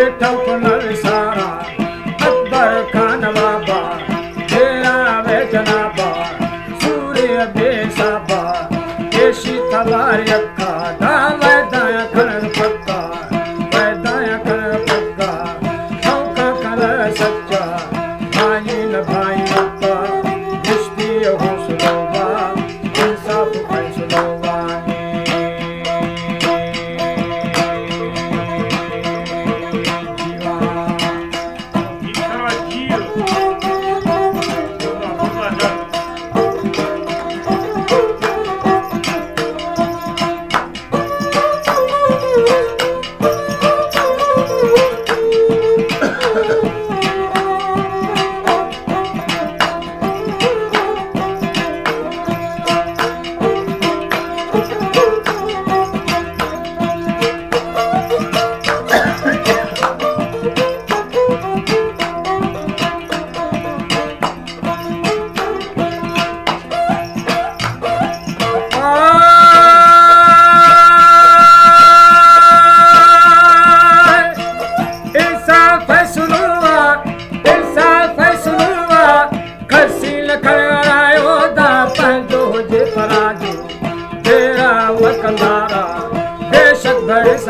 Here comes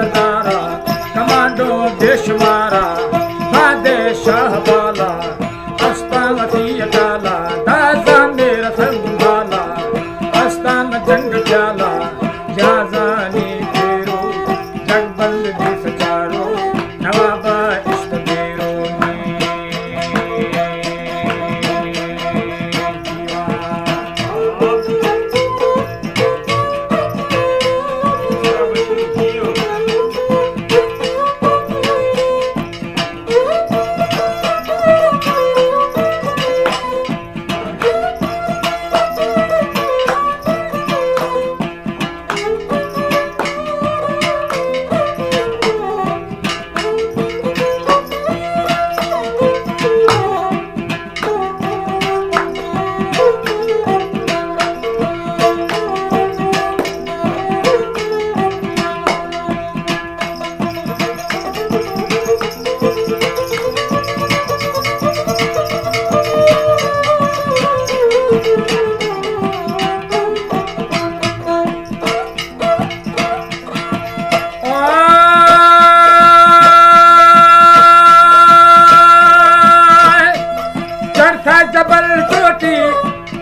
सदारा commando देश मारा बादशाह बाला जबल चोटी,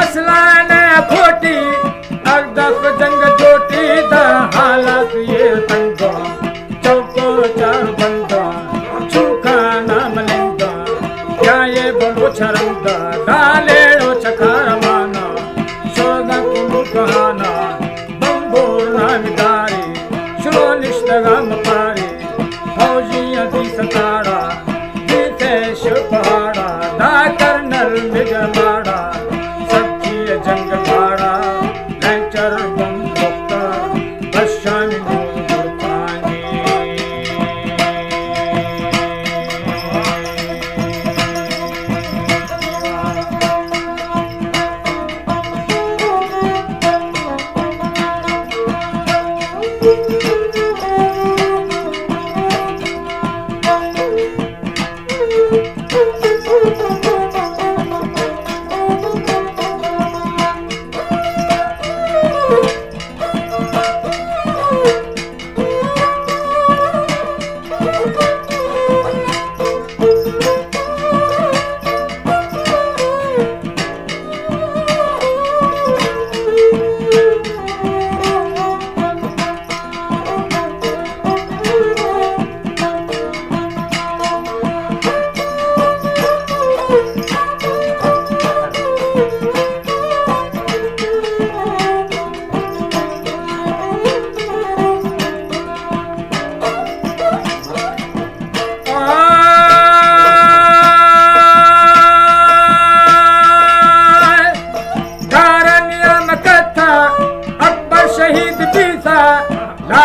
असलान खोटी। अगदफ जंग चोटी द हालत ये तंगा चौको चार बंदा चूखा नाम लिंगा क्या ये बड़ो छरंदा? डालेड़ो चखार माना। शोगा कुलु कहाना बंबोर नामिदारी श्रो निष्ठगाम पारी। फौजी अधी सताड़ा जीते शिव